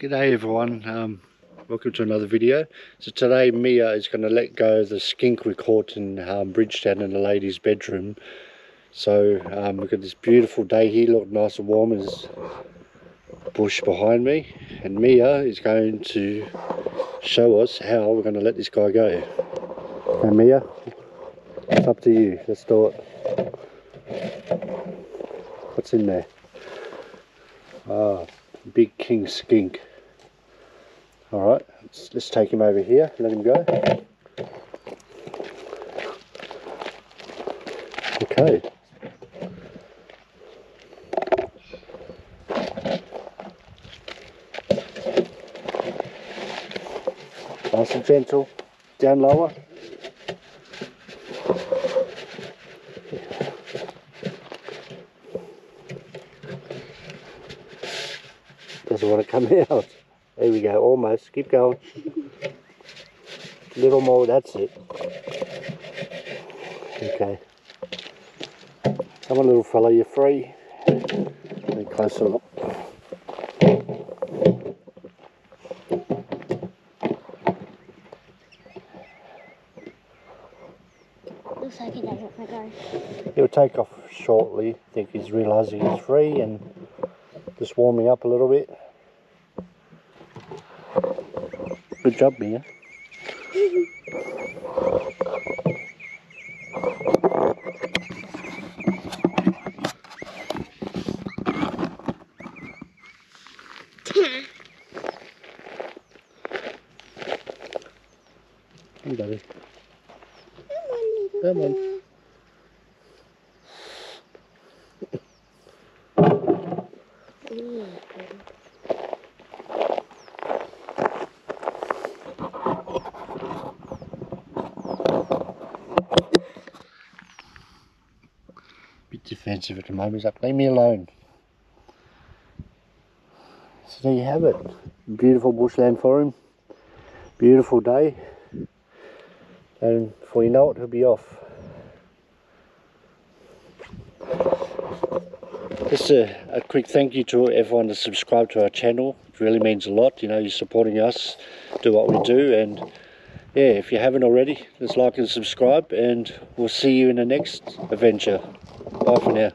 G'day everyone, um, welcome to another video. So today Mia is going to let go of the skink we caught in um, Bridgetown in the ladies bedroom. So um, we've got this beautiful day here, look nice and warm as bush behind me. And Mia is going to show us how we're going to let this guy go. And Mia, it's up to you, let's do it. What's in there? Ah, big king skink. Alright, let's, let's take him over here, let him go. Okay. Nice and gentle, down lower. Doesn't want to come out. There we go, almost. Keep going. Little more, that's it. Okay. Come on, little fella, you're free. Be closer look. Looks like he doesn't want to go. He'll take off shortly. I think he's realising he's free and just warming up a little bit. Good job, Mia. Come, buddy. Come on. Defensive at the moment. He's like, leave me alone. So there you have it. Beautiful bushland for him. Beautiful day. And before you know it, he'll be off. Just a, a quick thank you to everyone that subscribed to our channel. It really means a lot. You know, you're supporting us, do what we do. And yeah, if you haven't already, just like and subscribe. And we'll see you in the next adventure. Bye for now.